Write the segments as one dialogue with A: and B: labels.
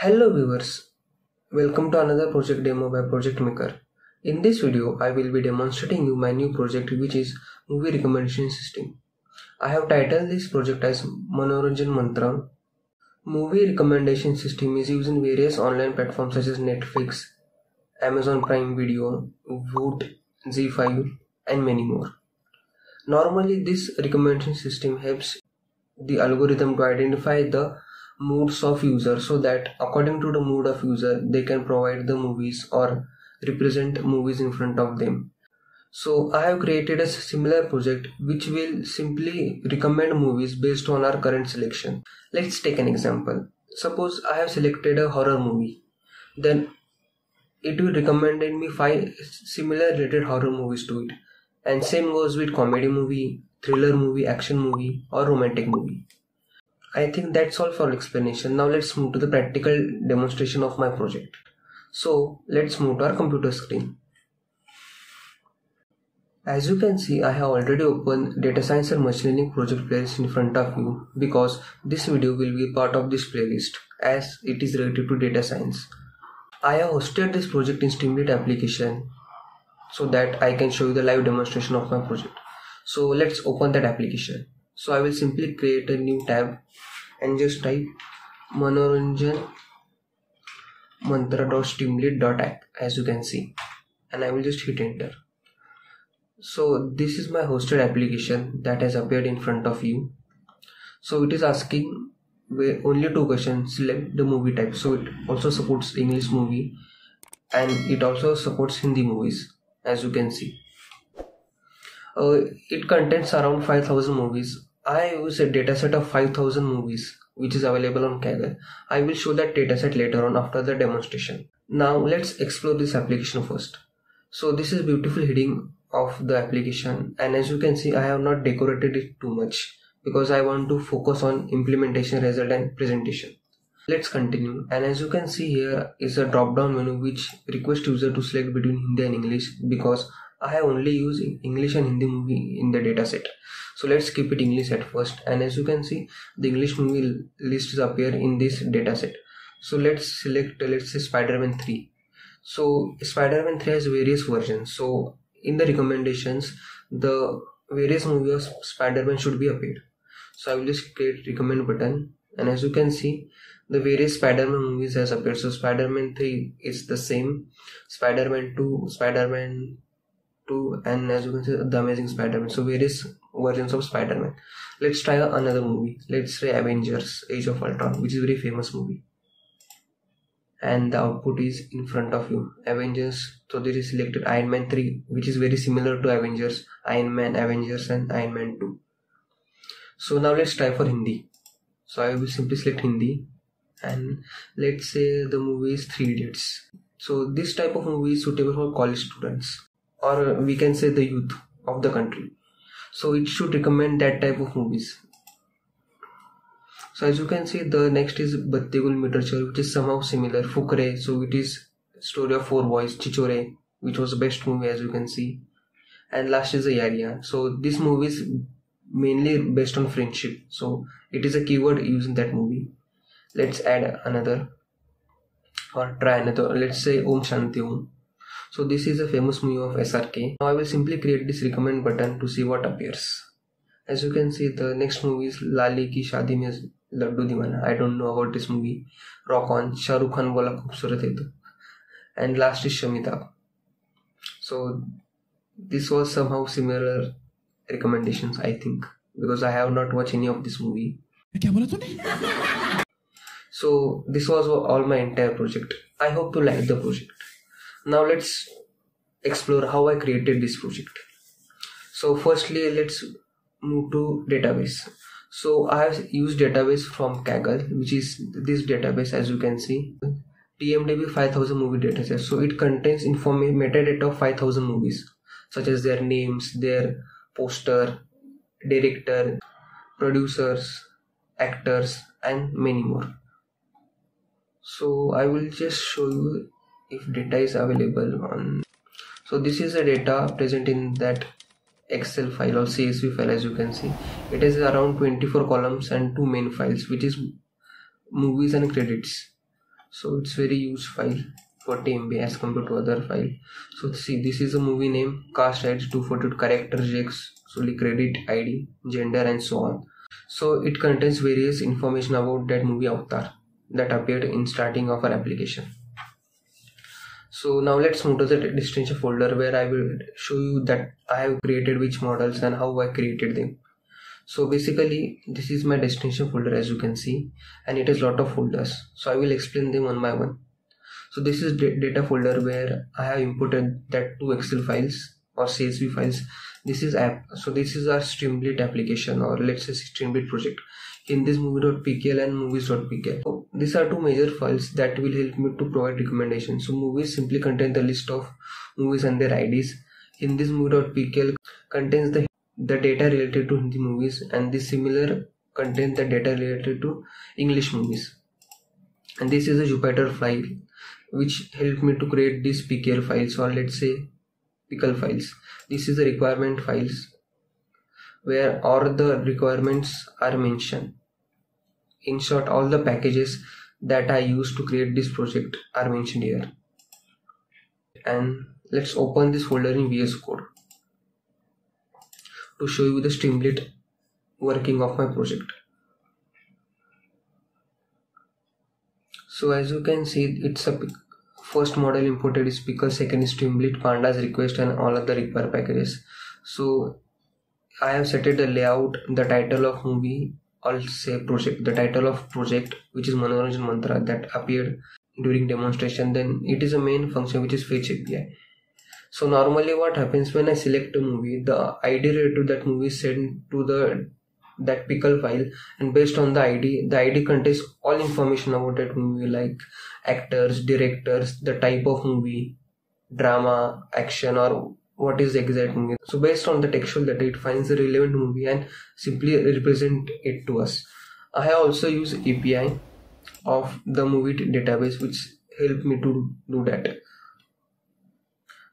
A: Hello viewers, welcome to another project demo by Project Maker. In this video, I will be demonstrating you my new project which is movie recommendation system. I have titled this project as Manoranjan Mantra. Movie recommendation system is used in various online platforms such as Netflix, Amazon Prime Video, Voot, ZEE5 and many more. Normally this recommendation system helps the algorithm to identify the moods of user so that according to the mood of user they can provide the movies or represent movies in front of them. So i have created a similar project which will simply recommend movies based on our current selection. Let's take an example. Suppose i have selected a horror movie. Then it will recommend me five similar related horror movies to it. And same goes with comedy movie thriller movie action movie or romantic movie I think that's all for explanation. Now let's move to the practical demonstration of my project. So let's move to our computer screen. As you can see, I have already opened data science and machine learning project playlist in front of you because this video will be part of this playlist as it is related to data science. I have hosted this project in Streamlit application so that I can show you the live demonstration of my project. So let's open that application so I will simply create a new tab and just type manoranjan as you can see. And I will just hit enter. So this is my hosted application that has appeared in front of you. So it is asking only two questions select the movie type. So it also supports English movie and it also supports Hindi movies as you can see. Uh, it contains around 5000 movies I use a dataset of 5000 movies which is available on Kaggle. I will show that dataset later on after the demonstration. Now let's explore this application first. So this is beautiful heading of the application and as you can see I have not decorated it too much because I want to focus on implementation result and presentation. Let's continue and as you can see here is a drop down menu which requests user to select between Hindi and English because I have only used English and Hindi movie in the dataset so let's keep it english at first. And as you can see the english movie lists appear in this dataset so let's select let's say spider-man 3 so spider-man 3 has various versions. So in the recommendations the various movies of spider-man should be appeared. So i will just create recommend button. And as you can see the various spider-man movies has appeared. So spider-man 3 is the same. Spider-man 2 spider-man 2 and as you can see the amazing spider-man. So various versions of spider-man. Let's try another movie. Let's try avengers age of ultron which is very famous movie. And the output is in front of you. Avengers so this is selected iron man 3 which is very similar to avengers iron man avengers and iron man 2 so now let's try for hindi. So i will simply select hindi. And let's say the movie is three idiots. So this type of movie is suitable for college students or uh, we can say the youth of the country. So it should recommend that type of movies. So as you can see the next is Battigul Literature which is somehow similar. Fukrey so it is story of four boys Chhichhore which was the best movie as you can see. And last is the Yariya so this movie is mainly based on friendship. So it is a keyword used in that movie. Let's add another or try another. Let's say Om Shanti Om so this is a famous movie of SRK. Now I will simply create this recommend button to see what appears. As you can see the next movie is Lali Ki Shadi Mein Laddu Diwana. I don't know about this movie. Rock on, Shah Rukh Khan bola khoobsurat hai to. And last is Shamita. So this was somehow similar recommendations I think because I have not watched any of this movie. so this was all my entire project. I hope you like the project now let's explore how I created this project. So firstly let's move to database. So I have used database from Kaggle which is this database as you can see. TMDB 5000 movie dataset. So it contains information metadata of 5000 movies such as their names their poster director producers actors and many more. So I will just show you if data is available on so this is the data present in that excel file or csv file as you can see. It is around 24 columns and two main files which is movies and credits. So it's very huge file 40 MB as compared to other file. So see this is a movie name cast rights 242 character Jake Sully credit id gender and so on. So it contains various information about that movie avatar that appeared in starting of our application so now let's move to the destination folder where i will show you that i have created which models and how i created them. So basically this is my destination folder as you can see and it has lot of folders. So i will explain them one by one. So this is data folder where i have imported that two excel files or csv files. This is app. So this is our streamlit application or let's say streamlit project in this movie.pkl and movies.pkl so these are two major files that will help me to provide recommendations. So movies simply contain the list of movies and their ids in this movie.pkl contains the the data related to hindi movies and this similar contains the data related to english movies. And this is a jupyter file which helped me to create these pkl files or let's say pickle files. This is the requirement files where all the requirements are mentioned in short all the packages that i use to create this project are mentioned here. And let's open this folder in vs code to show you the streamlit working of my project. So as you can see it's a first model imported is pickle second is streamlit pandas request and all other required packages. So i have set the layout the title of movie I'll say project the title of project which is Manoranjan Mantra that appeared during demonstration. Then it is a main function which is fetch API so normally what happens when I select a movie the ID related to that movie is sent to the that pickle file. And based on the ID the ID contains all information about that movie like actors directors the type of movie drama action or what is movie. So based on the textual that it finds the relevant movie and simply represent it to us. I also use api of the movie database which helped me to do that.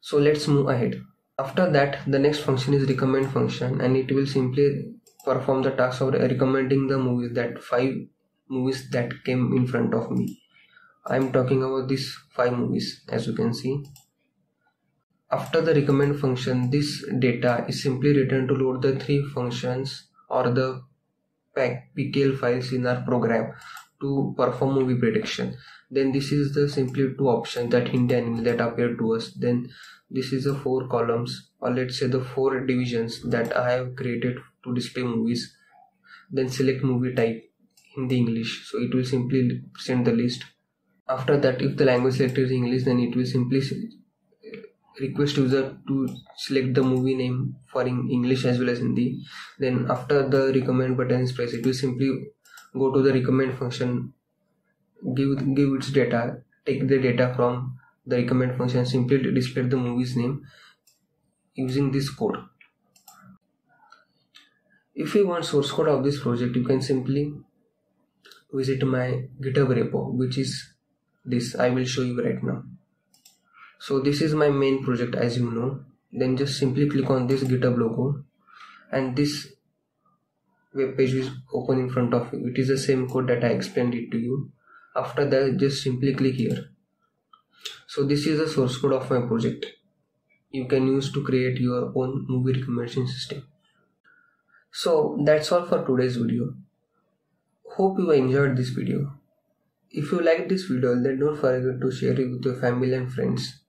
A: So let's move ahead. After that the next function is recommend function and it will simply perform the task of recommending the movies that five movies that came in front of me. I'm talking about these five movies as you can see after the recommend function, this data is simply written to load the three functions or the PKL files in our program to perform movie prediction. Then this is the simply two options that Hindi anime that appear to us. Then this is the four columns or let's say the four divisions that I have created to display movies. Then select movie type Hindi English. So it will simply send the list. After that, if the language selected is English, then it will simply request user to select the movie name for in English as well as Hindi. Then after the recommend button is pressed, it will simply go to the recommend function, give give its data, take the data from the recommend function, simply display the movie's name using this code. If you want source code of this project, you can simply visit my GitHub repo, which is this. I will show you right now so this is my main project as you know. Then just simply click on this github logo. And this web page is open in front of you. It is the same code that i explained it to you. After that just simply click here. So this is the source code of my project. You can use to create your own movie recommendation system. So that's all for today's video. Hope you enjoyed this video. If you like this video then don't forget to share it with your family and friends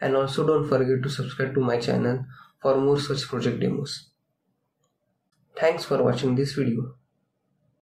A: and also don't forget to subscribe to my channel for more such project demos. Thanks for watching this video.